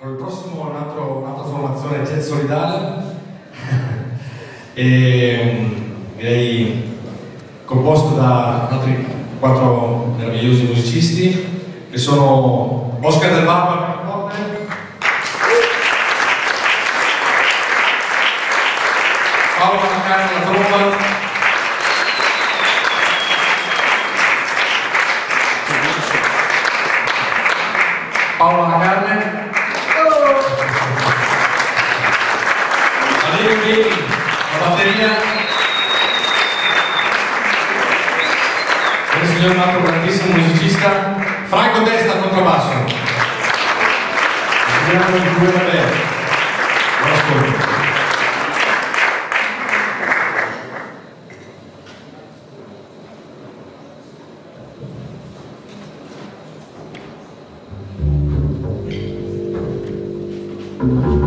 il prossimo un un'altra formazione jazz solidale. E direi composto da altri quattro meravigliosi musicisti che sono Oscar del Barba Paolo Mancani alla tromba e il signor un altro grandissimo musicista. Franco Testa al contrabbasso Adriano di Cui Vabbè buon ascolto Thank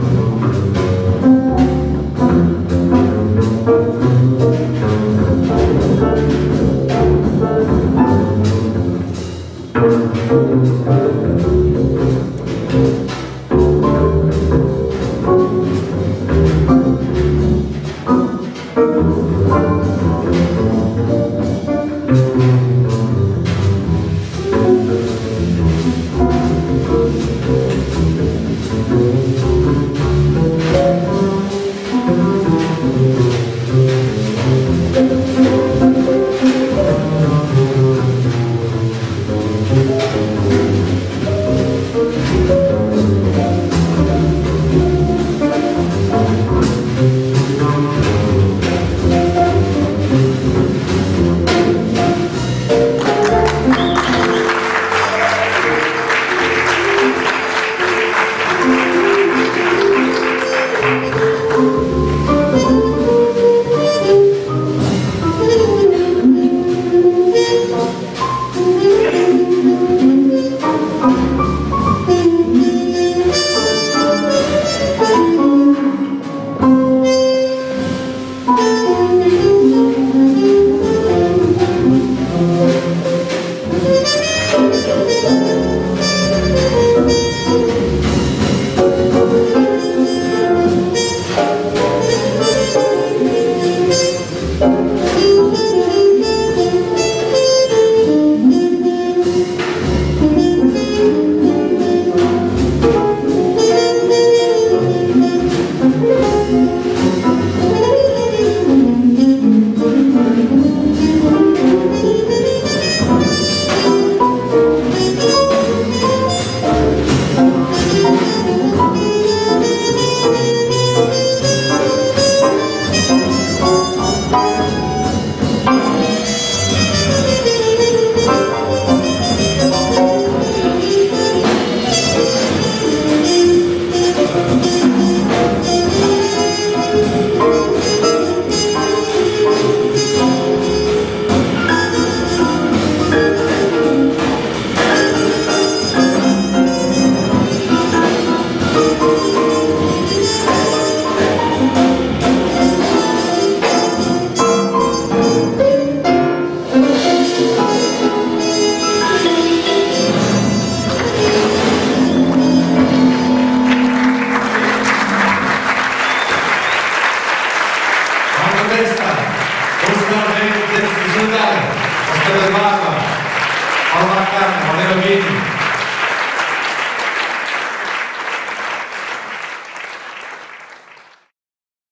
Testa,